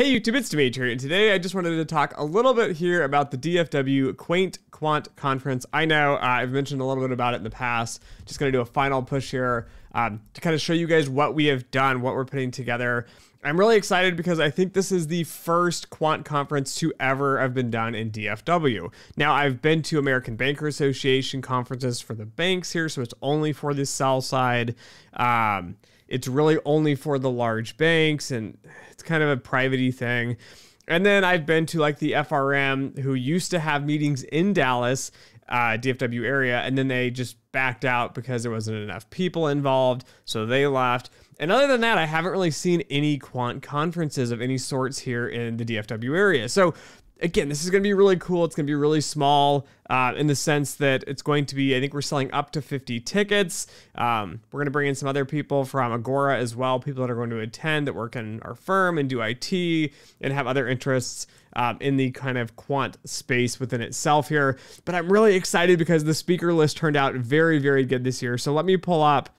Hey YouTube, it's Dimitri, and today I just wanted to talk a little bit here about the DFW Quaint Quant Conference. I know uh, I've mentioned a little bit about it in the past. Just going to do a final push here um, to kind of show you guys what we have done, what we're putting together. I'm really excited because I think this is the first quant conference to ever have been done in DFW. Now, I've been to American Banker Association conferences for the banks here, so it's only for the sell side. Um, it's really only for the large banks and it's kind of a privatey thing. And then I've been to like the FRM who used to have meetings in Dallas, uh, DFW area, and then they just backed out because there wasn't enough people involved. So they left. And other than that, I haven't really seen any quant conferences of any sorts here in the DFW area. So again, this is going to be really cool. It's going to be really small uh, in the sense that it's going to be, I think we're selling up to 50 tickets. Um, we're going to bring in some other people from Agora as well, people that are going to attend that work in our firm and do IT and have other interests. Um, in the kind of quant space within itself here. But I'm really excited because the speaker list turned out very, very good this year. So let me pull up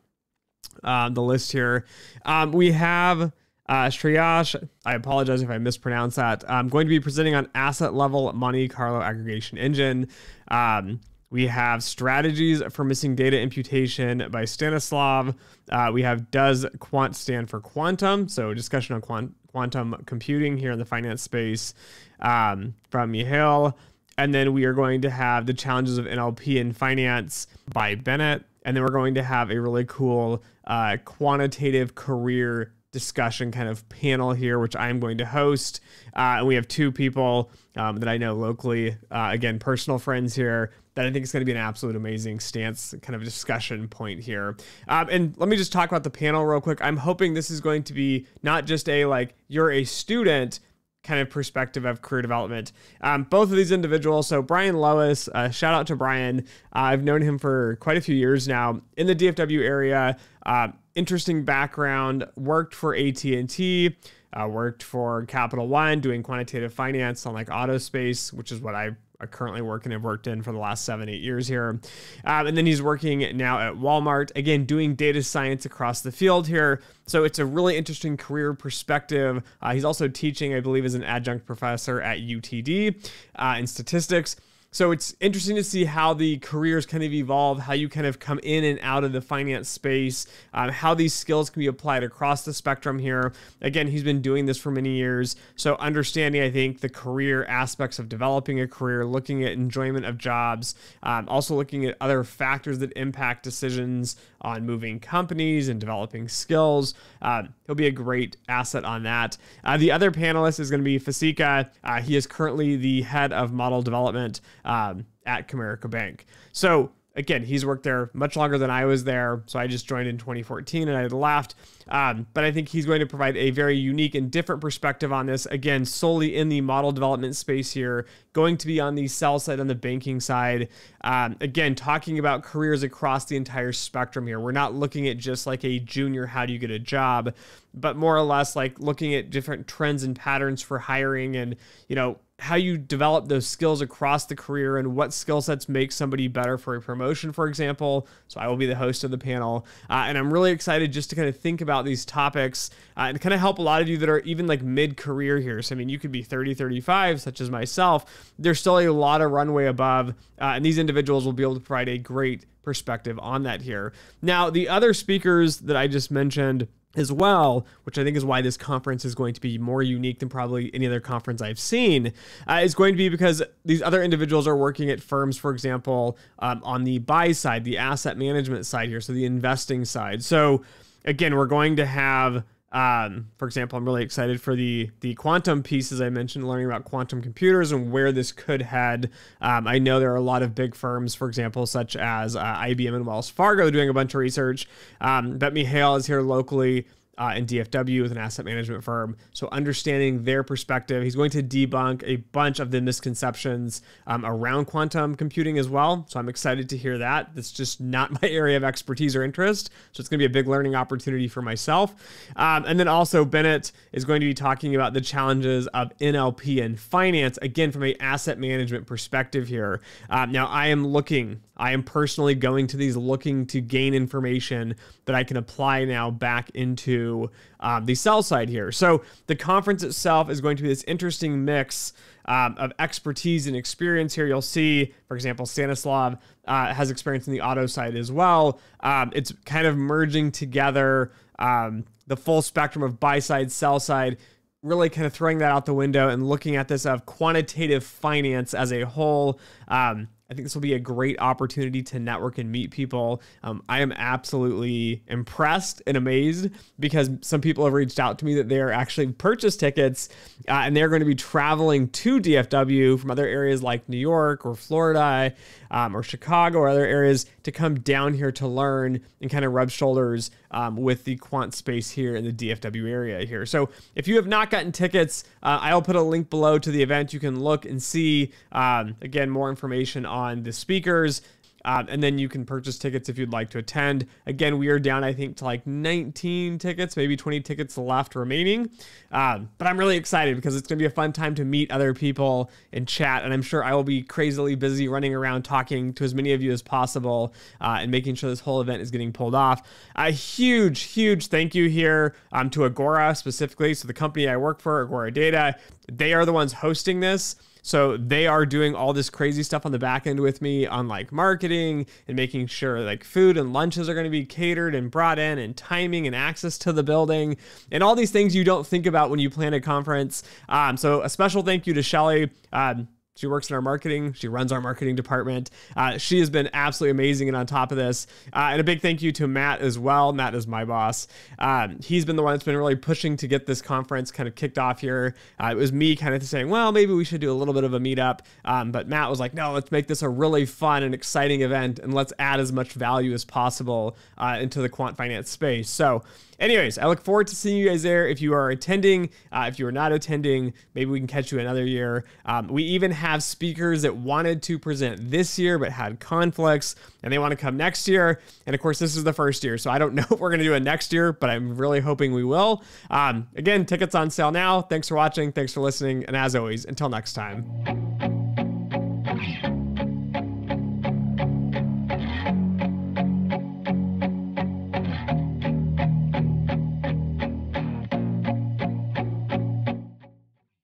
uh, the list here. Um, we have uh, Shreyash, I apologize if I mispronounce that. I'm going to be presenting on asset level Monte Carlo aggregation engine. Um, we have strategies for missing data imputation by Stanislav. Uh, we have does quant stand for quantum? So discussion on quant- quantum computing here in the finance space um, from Mihail. And then we are going to have the challenges of NLP in finance by Bennett. And then we're going to have a really cool uh, quantitative career discussion kind of panel here, which I'm going to host. Uh, and we have two people um, that I know locally, uh, again, personal friends here, that I think is going to be an absolute amazing stance kind of discussion point here. Um, and let me just talk about the panel real quick. I'm hoping this is going to be not just a like, you're a student kind of perspective of career development. Um, both of these individuals, so Brian Lois, uh, shout out to Brian. Uh, I've known him for quite a few years now in the DFW area. Uh, interesting background. Worked for AT and T. Uh, worked for Capital One doing quantitative finance on like auto space, which is what I currently work and have worked in for the last seven, eight years here. Um, and then he's working now at Walmart, again, doing data science across the field here. So it's a really interesting career perspective. Uh, he's also teaching, I believe, as an adjunct professor at UTD uh, in statistics. So it's interesting to see how the careers kind of evolve, how you kind of come in and out of the finance space, um, how these skills can be applied across the spectrum here. Again, he's been doing this for many years. So understanding, I think, the career aspects of developing a career, looking at enjoyment of jobs, um, also looking at other factors that impact decisions on moving companies and developing skills. Uh, he'll be a great asset on that. Uh, the other panelist is going to be Fasika. Uh, he is currently the head of model development um, at Comerica Bank. So again, he's worked there much longer than I was there. So I just joined in 2014 and I had left. Um, but I think he's going to provide a very unique and different perspective on this. Again, solely in the model development space here, going to be on the sell side, on the banking side. Um, again, talking about careers across the entire spectrum here. We're not looking at just like a junior, how do you get a job, but more or less like looking at different trends and patterns for hiring and, you know, how you develop those skills across the career and what skill sets make somebody better for a promotion, for example. So I will be the host of the panel. Uh, and I'm really excited just to kind of think about these topics uh, and kind of help a lot of you that are even like mid career here. So, I mean, you could be 30, 35, such as myself. There's still a lot of runway above. Uh, and these individuals will be able to provide a great perspective on that here. Now, the other speakers that I just mentioned, as well, which I think is why this conference is going to be more unique than probably any other conference I've seen, uh, is going to be because these other individuals are working at firms, for example, um, on the buy side, the asset management side here, so the investing side. So, again, we're going to have um, for example, I'm really excited for the the quantum piece, as I mentioned, learning about quantum computers and where this could head. Um, I know there are a lot of big firms, for example, such as uh, IBM and Wells Fargo, doing a bunch of research. Um, but Mihail is here locally uh, in DFW with an asset management firm. So understanding their perspective, he's going to debunk a bunch of the misconceptions um, around quantum computing as well. So I'm excited to hear that. That's just not my area of expertise or interest. So it's going to be a big learning opportunity for myself. Um, and then also Bennett is going to be talking about the challenges of NLP and finance, again, from a asset management perspective here. Um, now I am looking I am personally going to these looking to gain information that I can apply now back into um, the sell side here. So the conference itself is going to be this interesting mix um, of expertise and experience here. You'll see, for example, Stanislav uh, has experience in the auto side as well. Um, it's kind of merging together um, the full spectrum of buy side, sell side, really kind of throwing that out the window and looking at this of quantitative finance as a whole. Um, I think this will be a great opportunity to network and meet people. Um, I am absolutely impressed and amazed because some people have reached out to me that they are actually purchased tickets uh, and they're going to be traveling to DFW from other areas like New York or Florida um, or Chicago or other areas to come down here to learn and kind of rub shoulders um, with the quant space here in the DFW area here. So if you have not gotten tickets, uh, I'll put a link below to the event. You can look and see, um, again, more information on the speakers, um, and then you can purchase tickets if you'd like to attend. Again, we are down, I think, to like 19 tickets, maybe 20 tickets left remaining. Um, but I'm really excited because it's going to be a fun time to meet other people and chat. And I'm sure I will be crazily busy running around talking to as many of you as possible uh, and making sure this whole event is getting pulled off. A huge, huge thank you here um, to Agora specifically. So, the company I work for, Agora Data, they are the ones hosting this. So they are doing all this crazy stuff on the back end with me on like marketing and making sure like food and lunches are going to be catered and brought in and timing and access to the building and all these things you don't think about when you plan a conference. Um, so a special thank you to Shelly. Um, she works in our marketing. She runs our marketing department. Uh, she has been absolutely amazing and on top of this. Uh, and a big thank you to Matt as well. Matt is my boss. Um, he's been the one that's been really pushing to get this conference kind of kicked off here. Uh, it was me kind of saying, well, maybe we should do a little bit of a meetup. Um, but Matt was like, no, let's make this a really fun and exciting event and let's add as much value as possible uh, into the quant finance space. So, anyways, I look forward to seeing you guys there. If you are attending, uh, if you are not attending, maybe we can catch you another year. Um, we even have speakers that wanted to present this year but had conflicts and they want to come next year. And of course, this is the first year. So I don't know if we're going to do it next year, but I'm really hoping we will. Um, again, tickets on sale now. Thanks for watching. Thanks for listening. And as always, until next time.